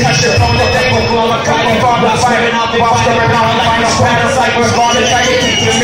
Catch it from the thing will blow. I'm coming from the fire, and I'll be watching around like a and try to the time,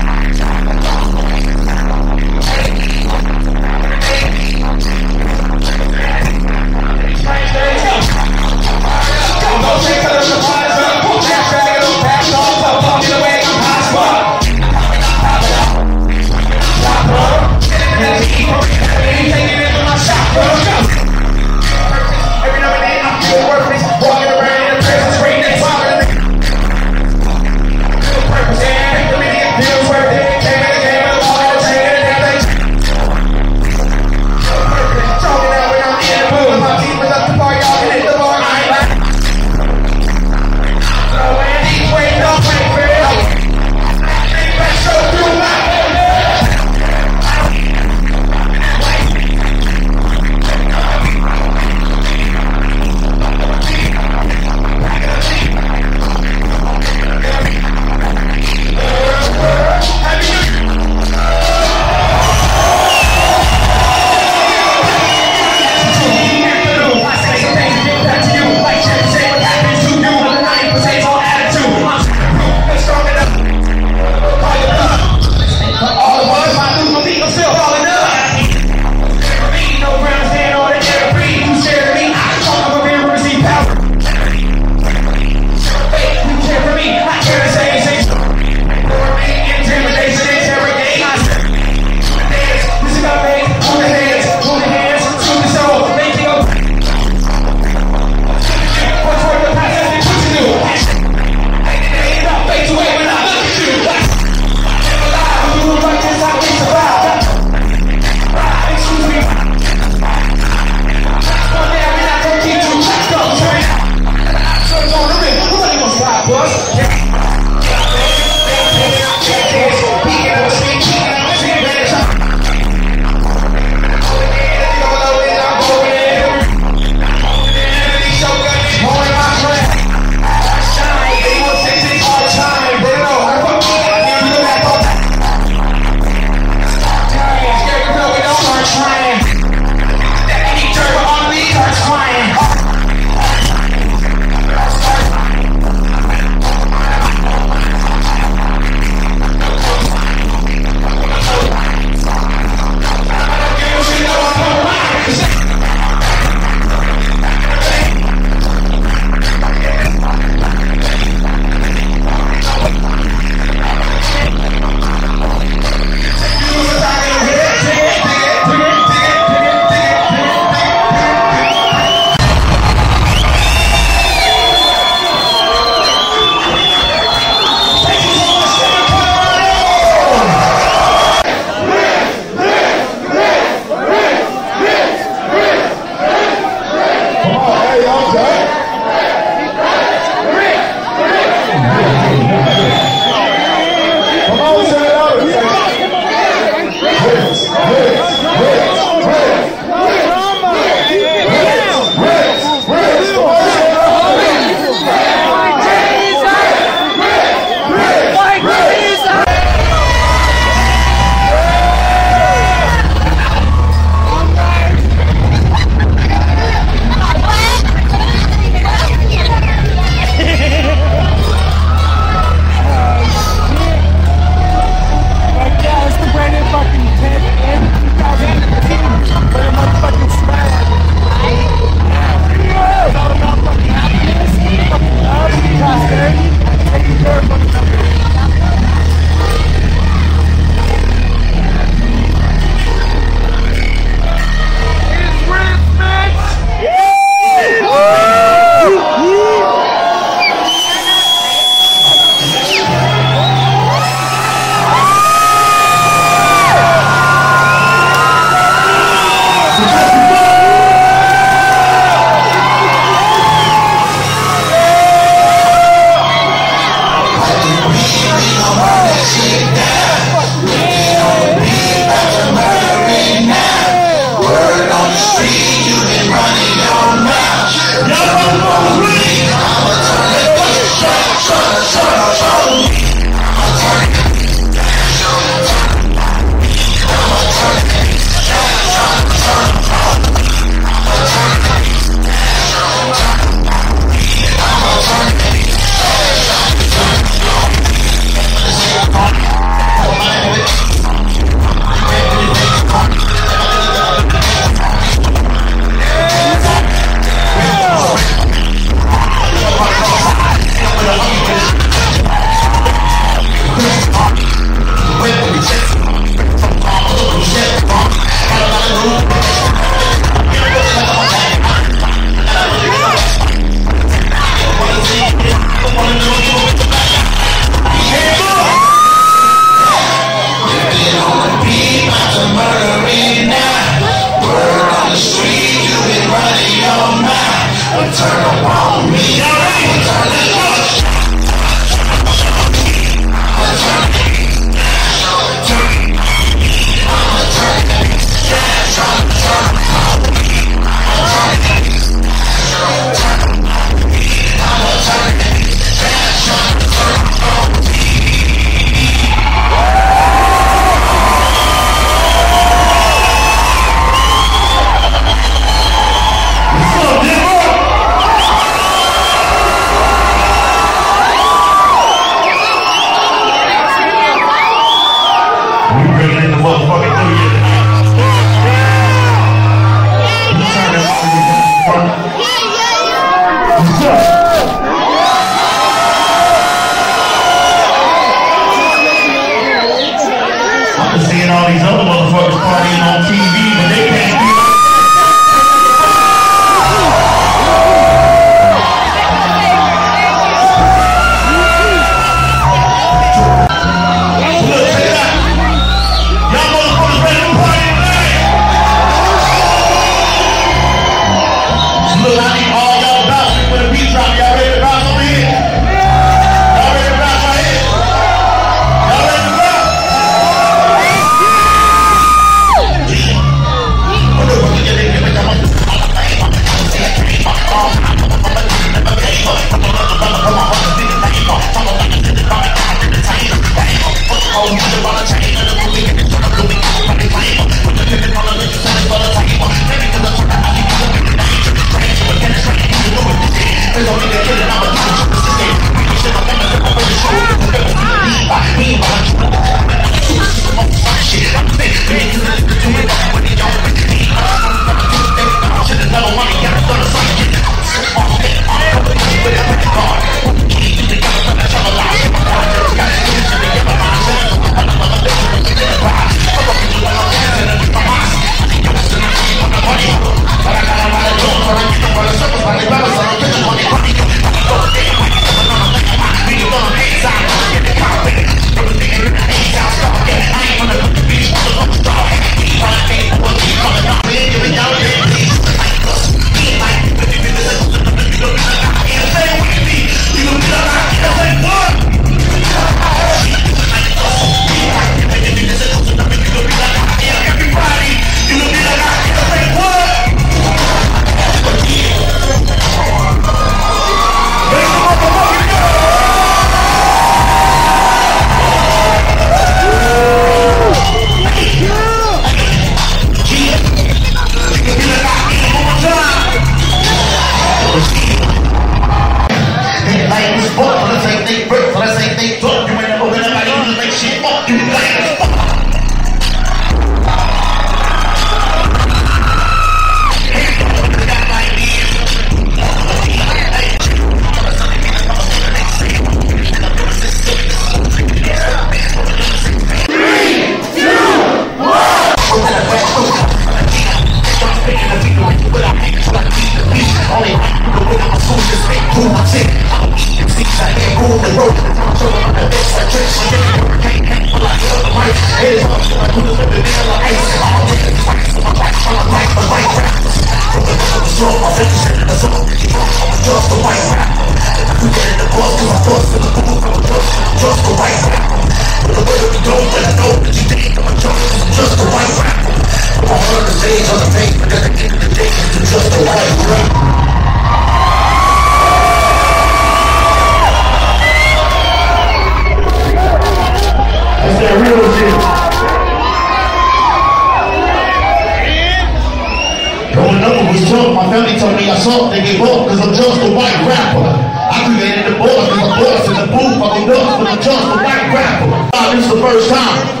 first time.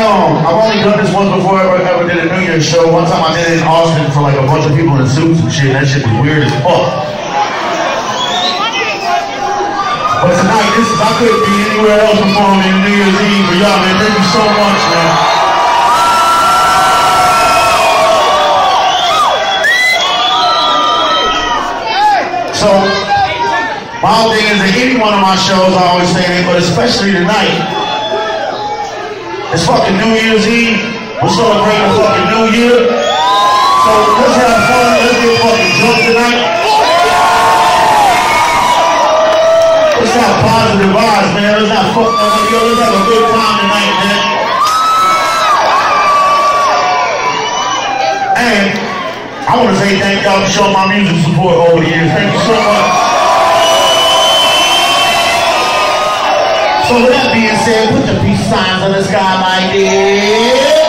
Um, I've only done this once before I ever, ever did a New Year's show. One time I did it in Austin for like a bunch of people in suits and shit. That shit was weird as fuck. But tonight, this is, I couldn't be anywhere else performing New Year's Eve for y'all, man. Thank you so much, man. So, my thing is that any one of my shows, I always say it, but especially tonight, it's fucking New Year's Eve. We're celebrating the fucking New Year. So let's have fun. Let's get fucking drunk tonight. Let's have positive vibes, man. Let's not fuck. Let's have a good time tonight, man. And I want to say thank y'all for showing my music support over the years. Thank you so much. So with that being said, put the peace signs in the sky like this.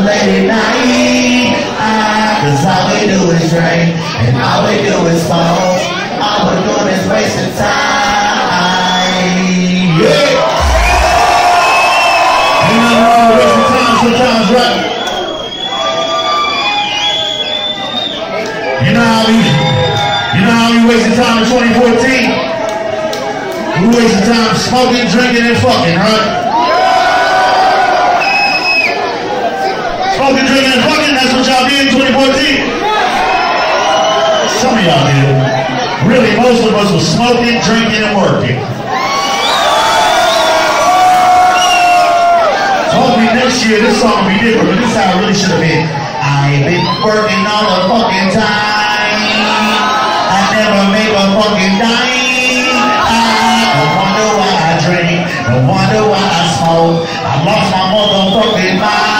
on late night. Cause all we do is drink, and all we do is smoke. All we're doing is wasting time. Yeah. You know, wasting time sometimes, right? You know how we, you know how we wasting time in 2014? We wasting time smoking, drinking, and fucking, right? out here. Really, most of us were smoking, drinking, and working. Hopefully next year this song will be different, but this is how it really should have been. I've been working all the fucking time. I never make a fucking dime. I don't wonder why I drink, don't wonder why I smoke. I lost my motherfucking mind.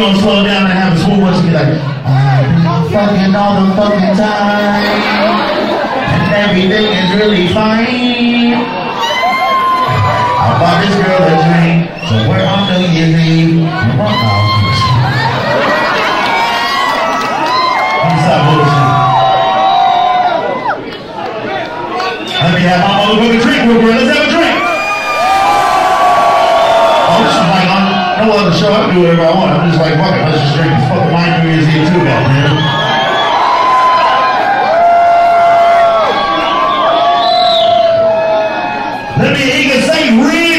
gonna slow down and have a school bus and be like, ah, I've fucking all the fucking time. and Everything is really fine. I bought this girl a drink, so where on New Year's Eve? I'm stop bullshit. Let me have my own brother drink with her. Let's have telling the show up and do whatever I want. I'm just like, fuck it, let's just drink. Fucking my New Year's Eve too, goddamn. Let me, he can say real.